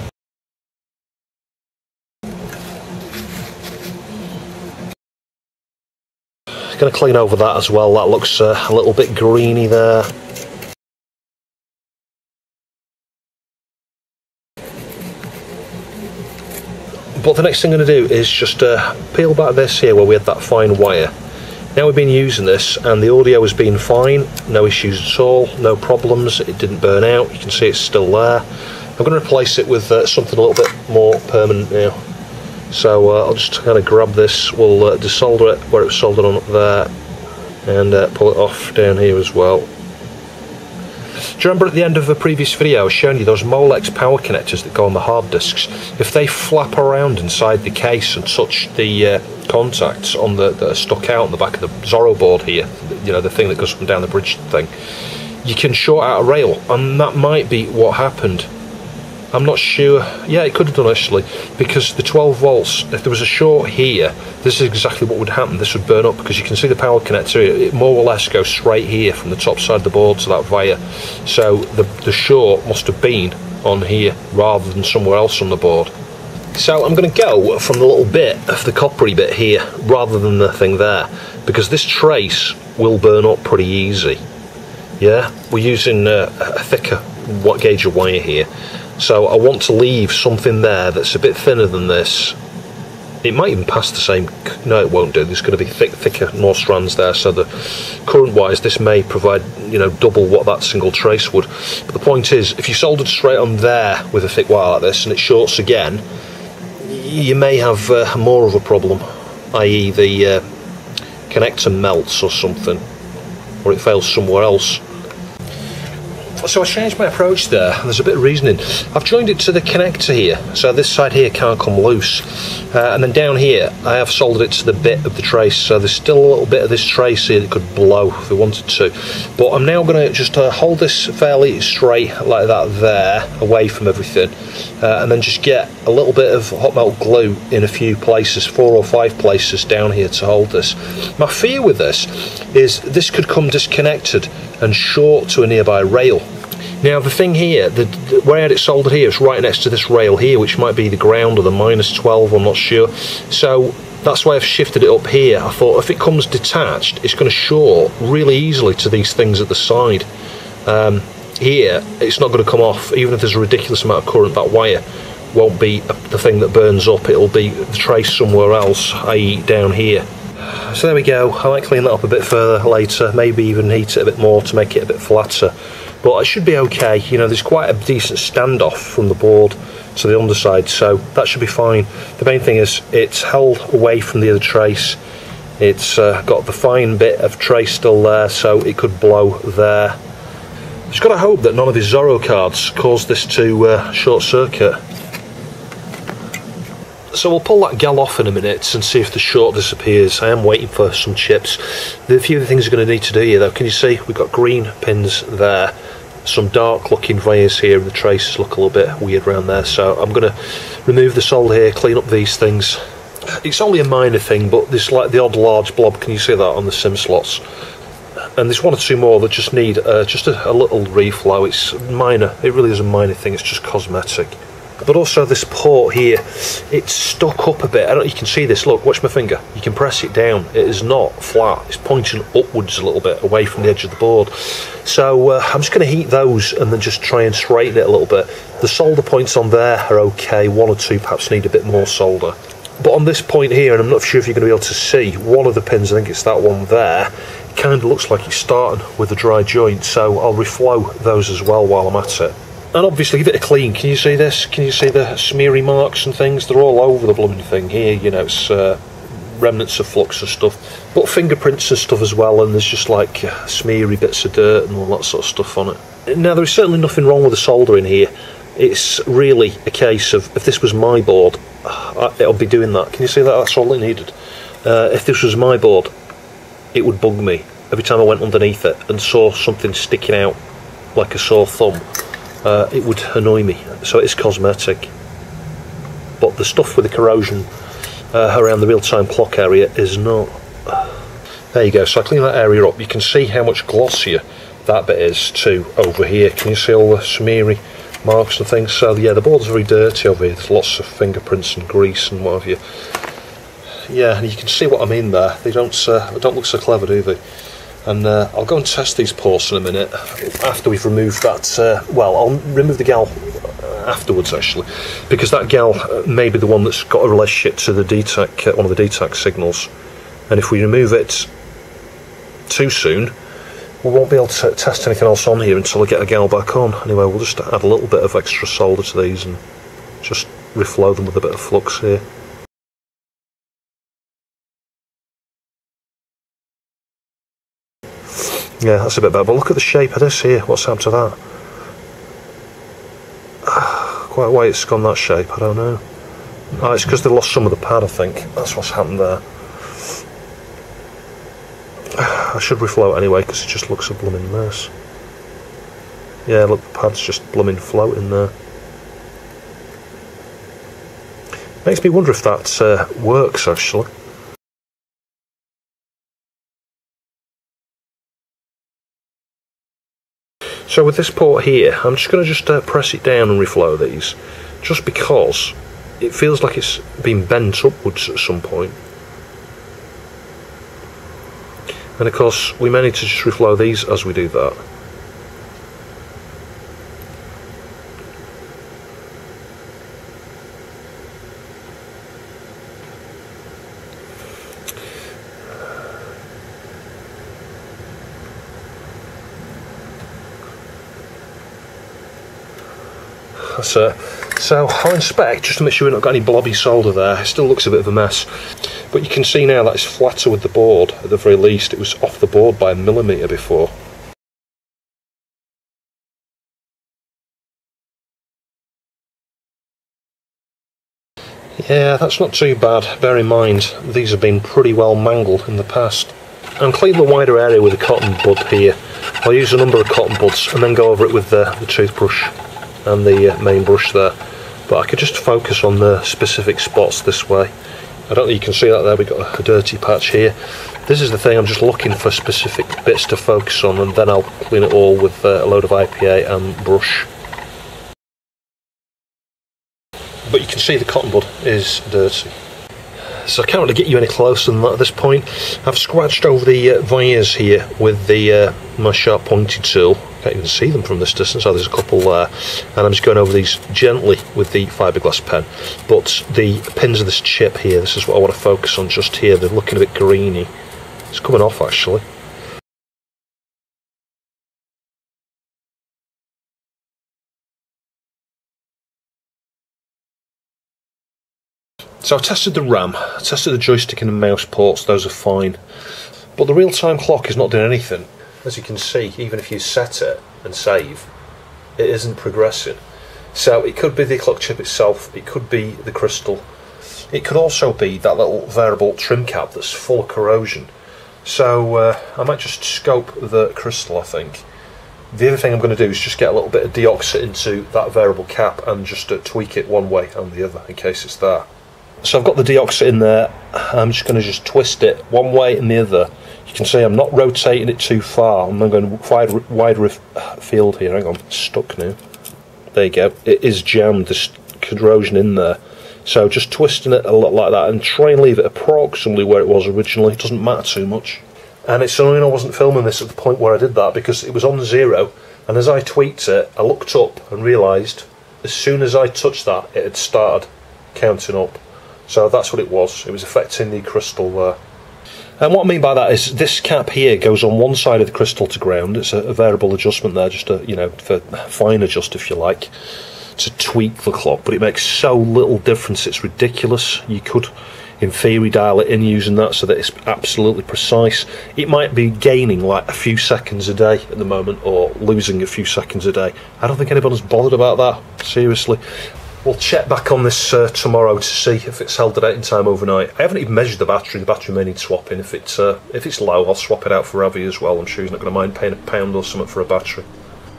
going to clean over that as well. That looks uh, a little bit greeny there. But the next thing I'm going to do is just uh, peel back this here where we had that fine wire. Now we've been using this and the audio has been fine, no issues at all, no problems, it didn't burn out, you can see it's still there. I'm going to replace it with uh, something a little bit more permanent now. So uh, I'll just kind of grab this, we'll uh, desolder it where it was soldered on up there and uh, pull it off down here as well. Do you remember at the end of the previous video I was showing you those Molex power connectors that go on the hard disks? If they flap around inside the case and touch the uh, contacts on the that are stuck out on the back of the Zorro board here, you know, the thing that goes from down the bridge thing, you can short out a rail, and that might be what happened. I'm not sure. Yeah, it could have done actually, because the 12 volts, if there was a short here, this is exactly what would happen. This would burn up because you can see the power connector, it more or less goes straight here from the top side of the board to that via. So the, the short must have been on here rather than somewhere else on the board. So I'm going to go from the little bit of the coppery bit here rather than the thing there because this trace will burn up pretty easy. Yeah, we're using uh, a thicker gauge of wire here so I want to leave something there that's a bit thinner than this. It might even pass the same, no it won't do, there's going to be thick, thicker, more strands there, so the current wise this may provide, you know, double what that single trace would. But the point is, if you soldered straight on there with a thick wire like this and it shorts again, you may have uh, more of a problem, i.e. the uh, connector melts or something, or it fails somewhere else so I changed my approach there. There's a bit of reasoning. I've joined it to the connector here, so this side here can't come loose. Uh, and then down here, I have soldered it to the bit of the trace, so there's still a little bit of this trace here that could blow if we wanted to. But I'm now going to just uh, hold this fairly straight like that there, away from everything, uh, and then just get a little bit of hot melt glue in a few places, four or five places down here to hold this. My fear with this is this could come disconnected and short to a nearby rail. Now the thing here, the, the, where I had it soldered here is right next to this rail here, which might be the ground or the minus 12, I'm not sure. So that's why I've shifted it up here. I thought if it comes detached, it's going to short really easily to these things at the side. Um, here, it's not going to come off, even if there's a ridiculous amount of current, that wire won't be the thing that burns up, it'll be the trace somewhere else, i.e. down here. So there we go, I might clean that up a bit further later, maybe even heat it a bit more to make it a bit flatter but it should be okay. You know, there's quite a decent standoff from the board to the underside, so that should be fine. The main thing is it's held away from the other trace. It's uh, got the fine bit of trace still there, so it could blow there. Just got to hope that none of his Zorro cards caused this to uh, short circuit. So we'll pull that GAL off in a minute and see if the short disappears. I am waiting for some chips. The few things we're going to need to do here though, can you see? We've got green pins there. Some dark looking vias here and the traces look a little bit weird around there. So I'm going to remove the solder here clean up these things. It's only a minor thing but there's like the odd large blob can you see that on the SIMM slots? And there's one or two more that just need uh, just a, a little reflow. It's minor. It really is a minor thing. It's just cosmetic but also this port here it's stuck up a bit. I don't you can see this look watch my finger. You can press it down. It is not flat. It's pointing upwards a little bit away from the edge of the board. So uh, I'm just going to heat those and then just try and straighten it a little bit. The solder points on there are okay. One or two perhaps need a bit more solder. But on this point here and I'm not sure if you're going to be able to see one of the pins I think it's that one there kind of looks like it's starting with a dry joint. So I'll reflow those as well while I'm at it and obviously give it a clean. Can you see this? Can you see the smeary marks and things? They're all over the blooming thing here. You know, it's uh, remnants of flux and stuff, but fingerprints and stuff as well. And there's just like uh, smeary bits of dirt and all that sort of stuff on it. Now there is certainly nothing wrong with the soldering here. It's really a case of if this was my board, it'll be doing that. Can you see that? That's all it needed. Uh, if this was my board, it would bug me every time I went underneath it and saw something sticking out like a sore thumb uh, it would annoy me. So it's cosmetic. But the stuff with the corrosion uh, around the real-time clock area is not. There you go. So I clean that area up. You can see how much glossier that bit is too over here. Can you see all the smeary marks and things? So yeah, the board's very dirty over here. There's lots of fingerprints and grease and what have you. yeah, and you can see what I mean there. They don't uh, don't look so clever, do they? And uh, I'll go and test these ports in a minute after we've removed that. Uh, well, I'll remove the GAL afterwards actually, because that GAL uh, may be the one that's got a relationship to the DTACK, uh, one of the DTACK signals, and if we remove it too soon, we won't be able to test anything else on here until I get a GAL back on. Anyway, we'll just add a little bit of extra solder to these and just reflow them with a bit of flux here. Yeah, that's a bit better. But look at the shape of this here. What's happened to that? Quite why it's gone that shape, I don't know. Oh, it's because they lost some of the pad, I think. That's what's happened there. I should reflow it anyway because it just looks a blooming mess. Yeah, look, the pad's just blooming floating there. Makes me wonder if that uh, works actually. So with this port here, I'm just going to just uh, press it down and reflow these, just because it feels like it's been bent upwards at some point. And of course, we may need to just reflow these as we do that. Uh, so I'll inspect just to make sure we've not got any blobby solder there. It still looks a bit of a mess. But you can see now that it's flatter with the board at the very least. It was off the board by a millimetre before. Yeah, that's not too bad. Bear in mind, these have been pretty well mangled in the past. I'm cleaning the wider area with a cotton bud here. I'll use a number of cotton buds and then go over it with the, the toothbrush and the uh, main brush there. But I could just focus on the specific spots this way. I don't know you can see that there we've got a, dirty patch here. This is the thing I'm just looking for specific bits to focus on and then I'll clean it all with uh, a load of IPA and brush. But you can see the cotton bud is dirty. So I can't really get you any closer than that at this point. I've scratched over the uh, here with the uh, my sharp pointing tool can't even see them from this distance. Oh, there's a couple there, and I'm just going over these gently with the fiberglass pen. But the pins of this chip here, this is what I want to focus on just here. They're looking a bit greeny. It's coming off actually. So I tested the RAM, I tested the joystick and the mouse ports, those are fine. But the real-time clock is not doing anything as you can see, even if you set it and save, it isn't progressing. So it could be the clock chip itself, it could be the crystal, it could also be that little variable trim cap that's full of corrosion. So uh, I might just scope the crystal, I think. The other thing I'm going to do is just get a little bit of deoxit into that variable cap and just uh, tweak it one way and the other in case it's there. So I've got the deoxit in there, I'm just going to just twist it one way and the other you can see I'm not rotating it too far. I'm going wide, wider field here. Hang on, stuck now. There you go. It is jammed. There's corrosion in there. So just twisting it a lot like that and try and leave it approximately where it was originally. It doesn't matter too much. And it's annoying I wasn't filming this at the point where I did that because it was on zero. And as I tweaked it, I looked up and realised as soon as I touched that, it had started counting up. So that's what it was. It was affecting the crystal there. And what I mean by that is this cap here goes on one side of the crystal to ground. It's a, a variable adjustment there, just a, you know, for fine adjust if you like, to tweak the clock. But it makes so little difference, it's ridiculous. You could, in theory, dial it in using that so that it's absolutely precise. It might be gaining like a few seconds a day at the moment, or losing a few seconds a day. I don't think anybody's bothered about that, seriously. We'll check back on this uh, tomorrow to see if it's held the in time overnight. I haven't even measured the battery. The battery may need swapping. If it's uh, if it's low, I'll swap it out for Ravi as well. I'm sure he's not going to mind paying a pound or something for a battery.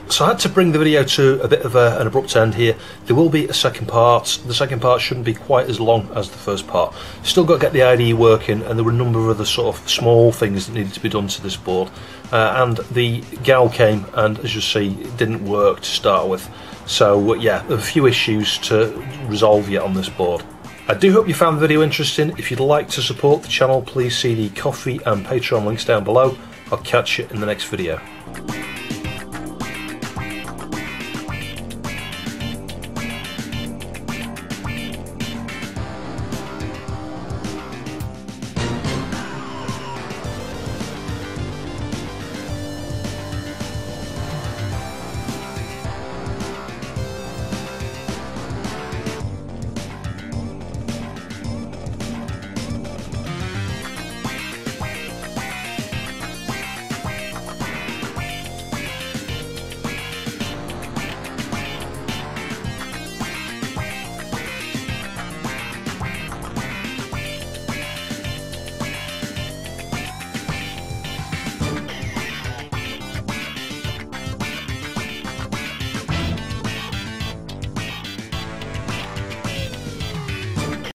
So I had to bring the video to a bit of a, an abrupt end here. There will be a second part. The second part shouldn't be quite as long as the first part. Still got to get the IDE working, and there were a number of other sort of small things that needed to be done to this board. Uh, and the GAL came, and as you see, it didn't work to start with. So yeah, a few issues to resolve yet on this board. I do hope you found the video interesting. If you'd like to support the channel, please see the Ko-fi and Patreon links down below. I'll catch you in the next video.